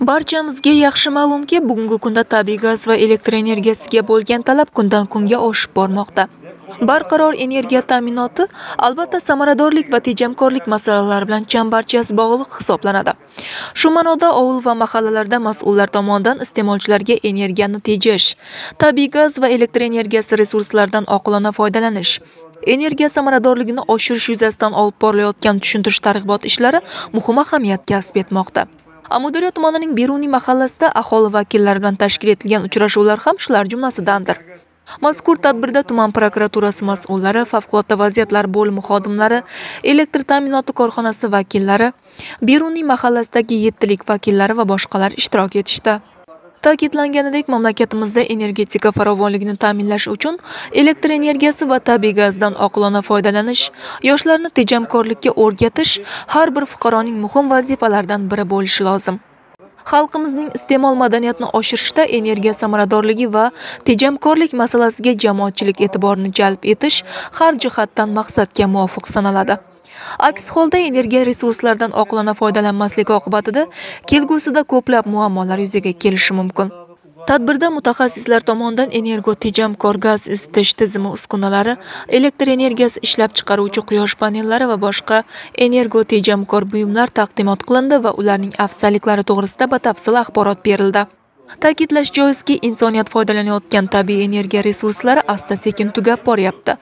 Barchamizga yaxshi ma'lumki, bugungi kunda tabiiy gaz va elektr energiyasiga bo'lgan talab kundan-kunga oshib bormoqda. Barqaror energiya ta'minoti albatta samaradorlik va tejamkorlik masalalari bilan chambarchas bog'liq hisoblanadi. Shu ma'noda ovul va mahallalarda mas'ullar tomonidan iste'molchilarga energiyani tejash, tabiiy gaz va elektr energiyasi resurslaridan oqilona foydalanish energiya samaradorligini oshirish yuzasidan olib borilayotgan tushuntirish targ'ibot ishlari muhim ahamiyat kasb etmoqda. Amudaryo tumanining Beruniy mahallasida aholi vakillari bilan tashkil etilgan uchrashuvlar ham shular jumlasidandir. Mazkur tadbirda tuman prokuraturasi mas'ullari, favqulodda vaziyatlar bo'limi xodimlari, elektr ta'minoti korxonasi vakillari, Beruniy mahallasidagi yettilik vakillari va boshqalar ishtirok etishdi. Ta'kidlanganidek, mamlakatimizda energetika farovonligini ta'minlash uchun elektr energiyasi va tabiiy gazdan oqilona foydalanish, yoshlarni tejamkorlikka o'rgatish har bir fuqaroning muhim vazifalaridan biri bo'lishi lozim. xalqimizning iste'mol madaniyatini oshirishda energiya samaradorligi va tejamkorlik masalasiga jamoatchilik e'tiborini jalb etish har jihatdan maqsadga muvofiq sanaladi. Aks holda energiya resurslaridan oqilona foydalanmaslik oqibatida kelgusida ko'plab muammolar yuzaga kelishi mumkin. Tadbirda mutaxassislar tomonidan energotejamkor gaz isitish tizimi uskunalari, elektr energiyasi ishlab chiqaruvchi quyosh panellari va boshqa energotejamkor buyumlar taqdimot qilindi va ularning afzalliklari to'g'risida batafsil axborot berildi. Ta'kidlash joizki, insoniyat foydalanayotgan tabiiy energiya resurslari asta-sekin tugab boryapti.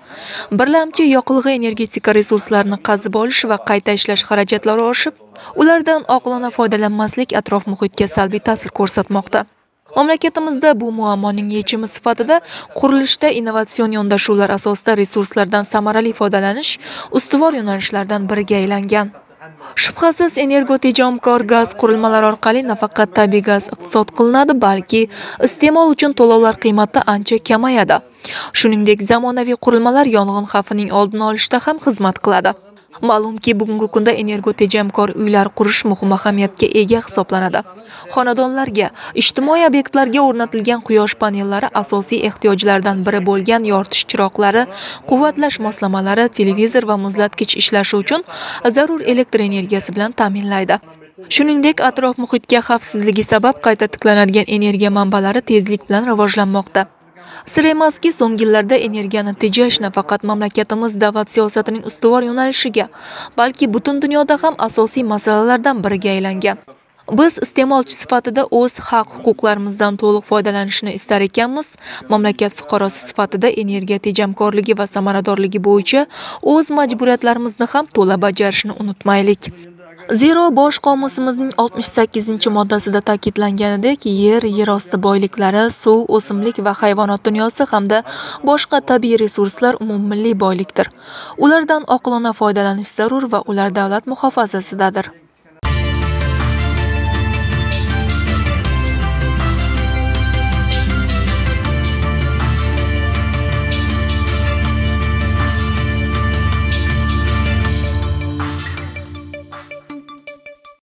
Birlamchi yoqilg'i energetika resurslarini qazib olish va qayta ishlash xarajatlari oshib, ulardan oqilona foydalanmaslik atrof muhitga salbiy ta'sir ko'rsatmoqda. Mamlakatimizda bu muammoning yechimi sifatida qurilishda innovatsion yondashuvlar asosida resurslardan samarali foydalanish ustuvor yo'nalishlardan biriga aylangan. Shubhasiz, energotejomkor gaz qurilmalari orqali nafaqat tabiiy gaz iqtisod qilinadi, balki iste'mol uchun to'lovlar qiymati ancha kamayadi. Shuningdek, zamonaviy qurilmalar yong'in xavfining oldini olishda ham xizmat qiladi. Ma'lumki, bugungi kunda energotejamkor uylar qurish muhim ahamiyatga ega hisoblanadi. Xonadonlarga, ijtimoiy obyektlarga o'rnatilgan quyosh panellari asosiy ehtiyojlardan biri bo'lgan yoritish chiroqlari, quvvatlash moslamalari, televizor va muzlatkich ishlashi uchun zarur elektr energiyasi bilan ta'minlaydi. Shuningdek, atrof muhitga xavfsizligi sabab qayta tiklanadigan energiya manbalari tezlik bilan rivojlanmoqda. Sir emaski, so'nggi yillarda energiyani tejash nafaqat mamlakatimiz davlat siyosatining ustuvor yo'nalishiga, balki butun dunyoda ham asosiy masalalardan biriga aylangan. Biz iste'molchi sifatida o'z haq-huquqlarimizdan to'liq foydalanishni istar ekanmiz. Mamlakat fuqarosi sifatida energiya tejamkorligi va samaradorligi bo'yicha o'z majburiyatlarimizni ham to'la bajarishni unutmaylik. Zero bosh qomusimizning 68-moddasida ta'kidlanganidek, yer, yer osti boyliklari, suv, o'simlik va hayvonot dunyosi hamda boshqa tabiiy resurslar umummilliy boylikdir. Ulardan oqilona foydalanish zarur va ular davlat muhofazasidadir.